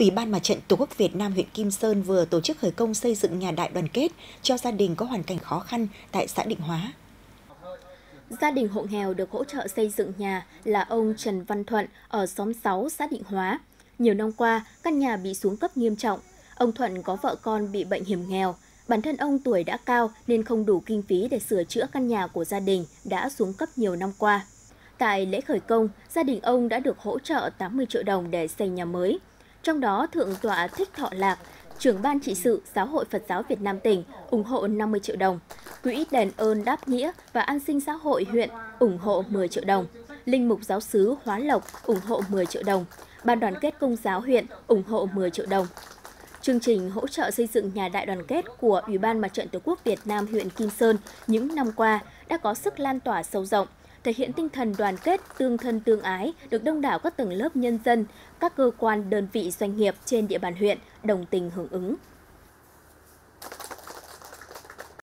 Ủy ban Mặt trận Tổ quốc Việt Nam huyện Kim Sơn vừa tổ chức khởi công xây dựng nhà đại đoàn kết cho gia đình có hoàn cảnh khó khăn tại xã Định Hóa. Gia đình hộ nghèo được hỗ trợ xây dựng nhà là ông Trần Văn Thuận ở xóm 6 xã Định Hóa. Nhiều năm qua, căn nhà bị xuống cấp nghiêm trọng. Ông Thuận có vợ con bị bệnh hiểm nghèo. Bản thân ông tuổi đã cao nên không đủ kinh phí để sửa chữa căn nhà của gia đình đã xuống cấp nhiều năm qua. Tại lễ khởi công, gia đình ông đã được hỗ trợ 80 triệu đồng để xây nhà mới. Trong đó, Thượng tọa Thích Thọ Lạc, trưởng ban trị sự Giáo hội Phật giáo Việt Nam tỉnh ủng hộ 50 triệu đồng. Quỹ đền ơn đáp nghĩa và an sinh xã hội huyện ủng hộ 10 triệu đồng. Linh mục giáo sứ Hóa Lộc ủng hộ 10 triệu đồng. Ban đoàn kết công giáo huyện ủng hộ 10 triệu đồng. Chương trình hỗ trợ xây dựng nhà đại đoàn kết của Ủy ban Mặt trận Tổ quốc Việt Nam huyện Kim Sơn những năm qua đã có sức lan tỏa sâu rộng, thể hiện tinh thần đoàn kết, tương thân tương ái được đông đảo các tầng lớp nhân dân, các cơ quan đơn vị doanh nghiệp trên địa bàn huyện đồng tình hưởng ứng.